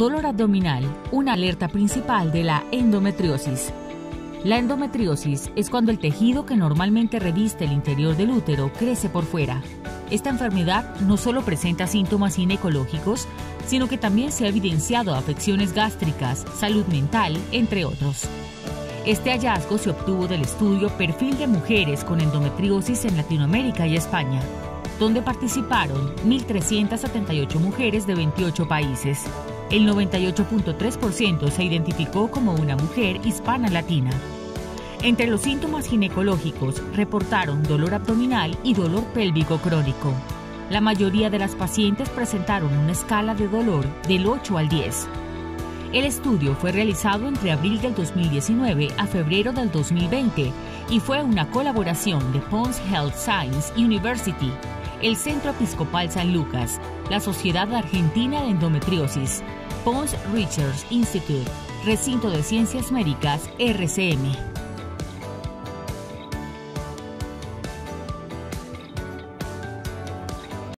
Dolor abdominal, una alerta principal de la endometriosis. La endometriosis es cuando el tejido que normalmente reviste el interior del útero crece por fuera. Esta enfermedad no solo presenta síntomas ginecológicos, sino que también se ha evidenciado afecciones gástricas, salud mental, entre otros. Este hallazgo se obtuvo del estudio Perfil de Mujeres con Endometriosis en Latinoamérica y España, donde participaron 1.378 mujeres de 28 países. El 98.3% se identificó como una mujer hispana latina. Entre los síntomas ginecológicos reportaron dolor abdominal y dolor pélvico crónico. La mayoría de las pacientes presentaron una escala de dolor del 8 al 10. El estudio fue realizado entre abril del 2019 a febrero del 2020 y fue una colaboración de Pons Health Science University, el Centro Episcopal San Lucas, la Sociedad Argentina de Endometriosis, Pons Research Institute, Recinto de Ciencias Médicas, RCM.